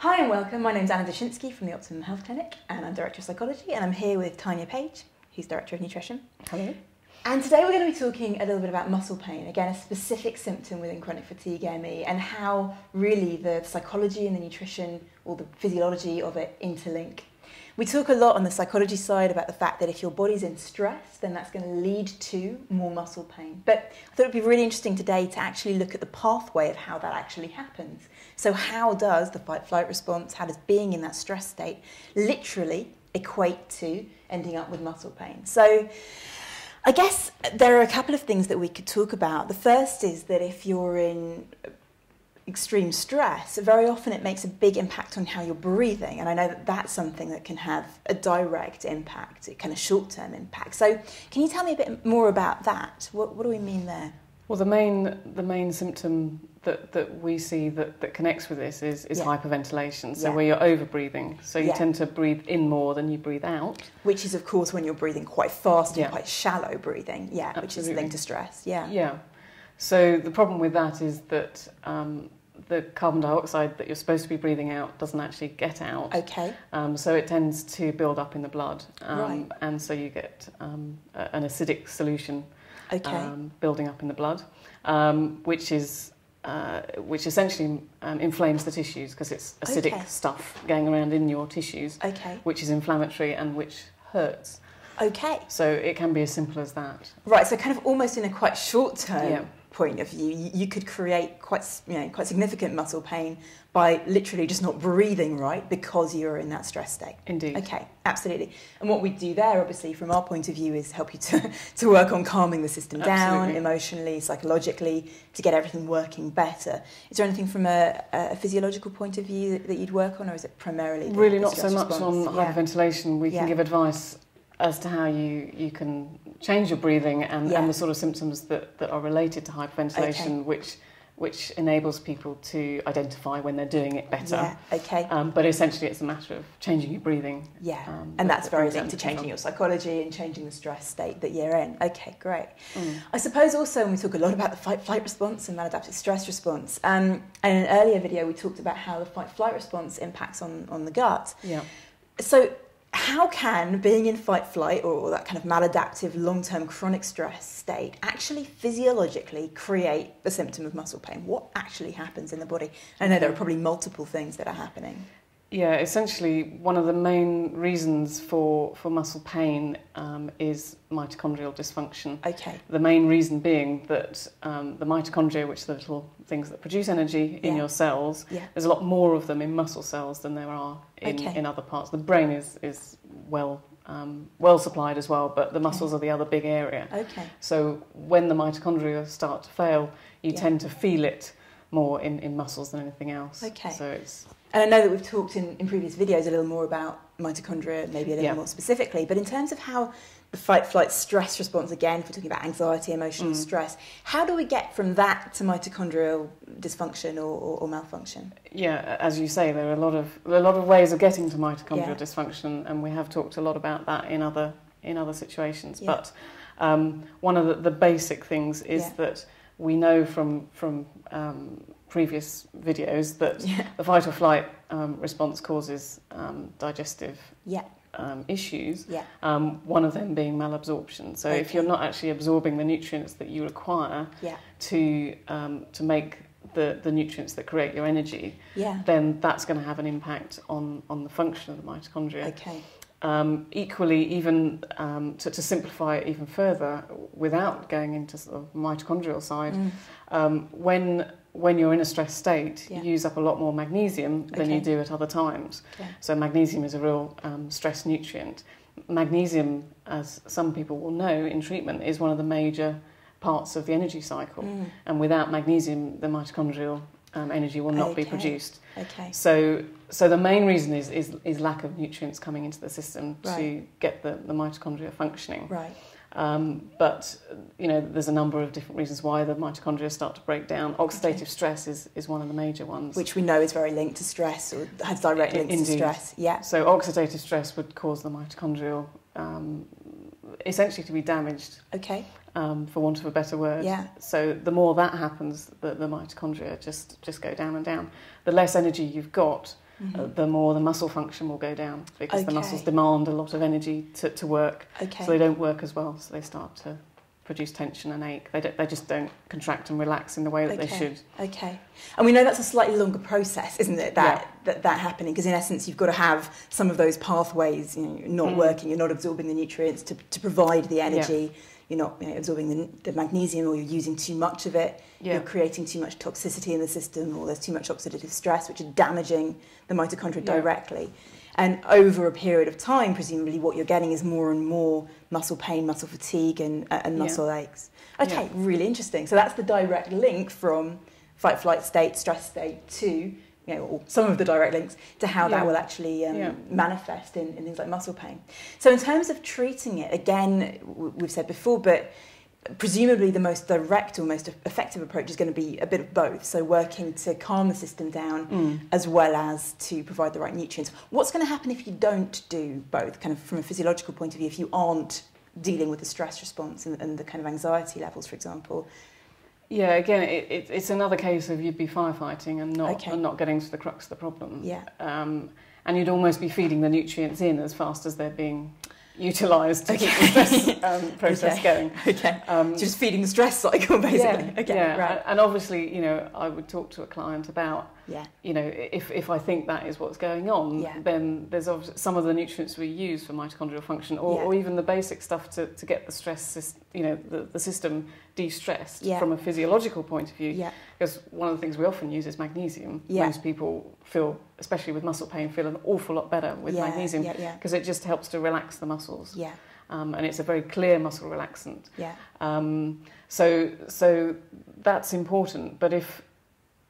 Hi and welcome. My name's Anna Dashinsky from the Optimum Health Clinic, and I'm Director of Psychology, and I'm here with Tanya Page, who's Director of Nutrition. Hello. And today we're going to be talking a little bit about muscle pain, again, a specific symptom within chronic fatigue ME, and how really the psychology and the nutrition or the physiology of it interlink. We talk a lot on the psychology side about the fact that if your body's in stress, then that's going to lead to more muscle pain. But I thought it'd be really interesting today to actually look at the pathway of how that actually happens. So, how does the fight flight response, how does being in that stress state literally equate to ending up with muscle pain? So, I guess there are a couple of things that we could talk about. The first is that if you're in extreme stress, very often it makes a big impact on how you're breathing. And I know that that's something that can have a direct impact, a kind of short term impact. So, can you tell me a bit more about that? What, what do we mean there? Well, the main, the main symptom that, that we see that, that connects with this is, is Yeah. hyperventilation. So, Yeah. where you're over breathing. So, you Yeah. tend to breathe in more than you breathe out. Which is, of course, when you're breathing quite fast and quite shallow breathing. Yeah, which is linked to stress. Yeah. Yeah. So, the problem with that is that um, the carbon dioxide that you're supposed to be breathing out doesn't actually get out. Okay. Um, so it tends to build up in the blood, um, Right. and so you get um, a- an acidic solution Okay. um, building up in the blood, um, which is uh, which essentially um, inflames the tissues because it's acidic Okay. stuff going around in your tissues, okay. which is inflammatory and which hurts. Okay. So it can be as simple as that. Right, so kind of almost in a quite short term Yeah. Point of view, you, you could create quite you know quite significant muscle pain by literally just not breathing right because you're in that stress state. Indeed. Okay, absolutely. And what we do there, obviously, from our point of view, is help you to, to work on calming the system down emotionally, psychologically, to get everything working better. Is there anything from a, a physiological point of view that, that you'd work on, or is it primarily Really, not so much response? on Yeah. hyperventilation. We Yeah. can give advice as to how you, you can change your breathing and, Yeah. and the sort of symptoms that, that are related to hyperventilation, which which enables people to identify when they're doing it better. Yeah. Okay. Um, but essentially, it's a matter of changing your breathing. Yeah, Um, and that's that very linked to changing your psychology and changing the stress state that you're in. Okay, great. Mm. I suppose also, and we talk a lot about the fight flight response and maladaptive stress response. Um, and in an earlier video, we talked about how the fight flight response impacts on, on the gut. Yeah. So, how can being in fight flight or that kind of maladaptive long term chronic stress state actually physiologically create the symptom of muscle pain? What actually happens in the body? I know there are probably multiple things that are happening. Yeah, essentially, one of the main reasons for, for muscle pain um, is mitochondrial dysfunction. Okay, The main reason being that um, the mitochondria, which are the little things that produce energy in Yeah. your cells, yeah, there's a lot more of them in muscle cells than there are in, Okay. in other parts. The brain is, is well, um, well supplied as well, but the muscles are the other big area. okay, So when the mitochondria start to fail, you Yeah. tend to feel it more in, in muscles than anything else. Okay. So it's And I know that we've talked in, in previous videos a little more about mitochondria, maybe a little Yeah. more specifically, but in terms of how the fight flight stress response, again, if we're talking about anxiety, emotional Mm. stress, how do we get from that to mitochondrial dysfunction or, or, or malfunction? Yeah, as you say, there are a lot of there are a lot of ways of getting to mitochondrial Yeah. dysfunction, and we have talked a lot about that in other in other situations. Yeah. But um, one of the, the basic things is that we know from from um, previous videos that Yeah. the fight or flight um, response causes um, digestive Yeah, um, issues. yeah, Um, one of them being malabsorption. So if you're not actually absorbing the nutrients that you require yeah, to um, to make the, the nutrients that create your energy, yeah. then that's going to have an impact on, on the function of the mitochondria. Okay, Um, equally, even um, to, to simplify it even further, without going into sort of mitochondrial side, Mm. um, when when you're in a stress state, Yeah. you use up a lot more magnesium than you do at other times. Okay. So magnesium is a real um, stress nutrient. Magnesium, as some people will know in treatment, is one of the major parts of the energy cycle. Mm. And without magnesium, the mitochondrial um, energy will not be produced. Okay, So, so the main reason is, is, is lack of nutrients coming into the system to get the, the mitochondria functioning. right. Um, but you know, there's a number of different reasons why the mitochondria start to break down. Oxidative Okay. stress is, is one of the major ones. Which we know is very linked to stress or has direct links to stress. Yeah, so oxidative stress would cause the mitochondrial um, essentially to be damaged, okay, um, for want of a better word. yeah, So the more that happens, the, the mitochondria just, just go down and down. The less energy you've got, uh, the more the muscle function will go down because the muscles demand a lot of energy to, to work. Okay. So they don't work as well. So they start to produce tension and ache. They, they just don't contract and relax in the way that they should. Okay. And we know that's a slightly longer process, isn't it? That that, that happening because in essence you've got to have some of those pathways you know, not Mm. working. You're not absorbing the nutrients to, to provide the energy. You're not you know, absorbing the, the magnesium, or you're using too much of it. Yeah. You're creating too much toxicity in the system, or there's too much oxidative stress, which are damaging the mitochondria Yeah. directly. And over a period of time, presumably, what you're getting is more and more muscle pain, muscle fatigue, and, and Yeah. muscle aches. Okay, Yeah. really interesting. So that's the direct link from fight, flight state, stress state to you know, or some of the direct links to how Yeah. that will actually um, Yeah. manifest in, in things like muscle pain. So in terms of treating it, again, we've said before, but presumably the most direct or most effective approach is going to be a bit of both. So working to calm the system down Mm. as well as to provide the right nutrients. What's going to happen if you don't do both, kind of from a physiological point of view, if you aren't dealing with the stress response and, and the kind of anxiety levels, for example? Yeah, again, it, it, it's another case of you'd be firefighting and not, Okay. and not getting to the crux of the problem. Yeah. Um, and you'd almost be feeding the nutrients in as fast as they're being utilised to keep Okay. the stress um, process Okay. going. Okay. Um, Just feeding the stress cycle, basically. Yeah, okay, yeah. right. And obviously, you know, I would talk to a client about, Yeah, you know, if, if I think that is what's going on, Yeah. then there's obviously some of the nutrients we use for mitochondrial function, or, Yeah. or even the basic stuff to, to get the stress, you know, the, the system de-stressed Yeah. from a physiological point of view. yeah, Because one of the things we often use is magnesium. Yeah. Most people feel, especially with muscle pain, feel an awful lot better with yeah, magnesium because it just helps to relax the muscles. yeah, Um, and it's a very clear muscle relaxant. yeah. Um, so, so that's important. But if,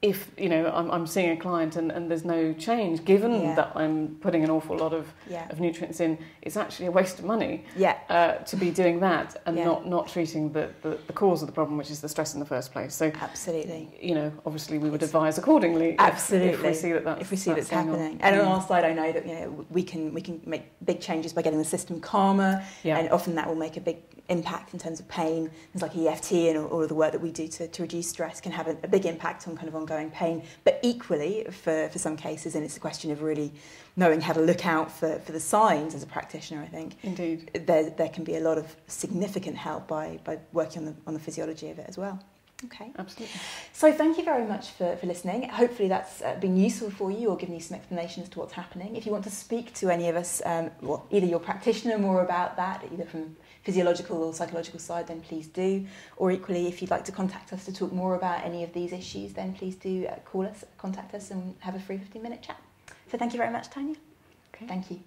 if you know, I'm, I'm seeing a client and, and there's no change, given Yeah. that I'm putting an awful lot of, yeah. of nutrients in, it's actually a waste of money Yeah, uh, to be doing that and not, not treating the, the, the cause of the problem, which is the stress in the first place. So, absolutely. you know, obviously we would advise accordingly. Absolutely. If, we see that that's, if we see that's on. happening. And on our side, I know that you know we can we can make big changes by getting the system calmer, Yeah. and often that will make a big impact in terms of pain. Things like EFT and all, all of the work that we do to, to reduce stress can have a, a big impact on kind of ongoing pain. But equally, for, for some cases, and it's a question of really knowing how to look out for, for the signs as a practitioner, I think. Indeed. There, there can be a lot of significant help by, by working on the, on the physiology of it as well. Okay. Absolutely. So thank you very much for, for listening. Hopefully that's uh, been useful for you or given you some explanation as to what's happening. If you want to speak to any of us, um, well, either your practitioner more about that, either from physiological or psychological side, then please do. Or equally, if you'd like to contact us to talk more about any of these issues, then please do uh, call us, contact us and have a free 15 minute chat. So thank you very much, Tanya. Okay. Thank you.